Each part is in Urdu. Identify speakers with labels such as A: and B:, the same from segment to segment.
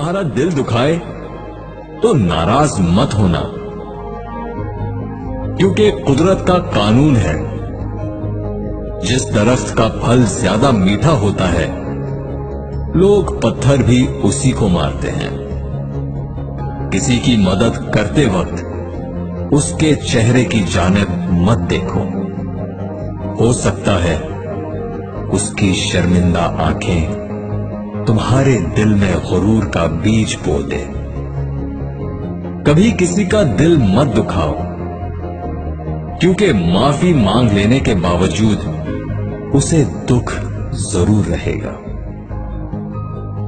A: تمہارا دل دکھائے تو ناراض مت ہونا، کیونکہ قدرت کا قانون ہے۔ جس درخت کا پھل زیادہ میٹھا ہوتا ہے، لوگ پتھر بھی اسی کو مارتے ہیں۔ کسی کی مدد کرتے وقت اس کے چہرے کی جانب مت دیکھو۔ ہو سکتا ہے اس کی شرمندہ آنکھیں تمہارے دل میں غرور کا بیج بو دے۔ کبھی کسی کا دل مت دکھاؤ، کیونکہ معافی مانگ لینے کے باوجود اسے دکھ ضرور رہے گا۔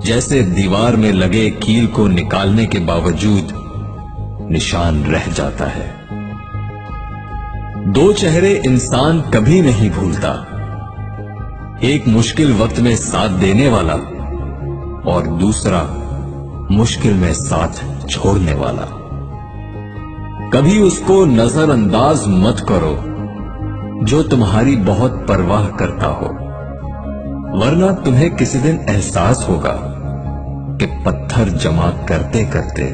A: جیسے دیوار میں لگے کیل کو نکالنے کے باوجود نشان رہ جاتا ہے۔ دو چہرے انسان کبھی نہیں بھولتا۔ ایک مشکل وقت میں ساتھ دینے والا اور دوسرا، مشکل میں ساتھ چھوڑنے والا۔ کبھی اس کو نظر انداز مت کرو جو تمہاری بہت پرواہ کرتا ہو، ورنہ تمہیں کسی دن احساس ہوگا کہ پتھر جمع کرتے کرتے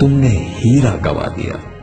A: تم نے ہیرا گوا دیا۔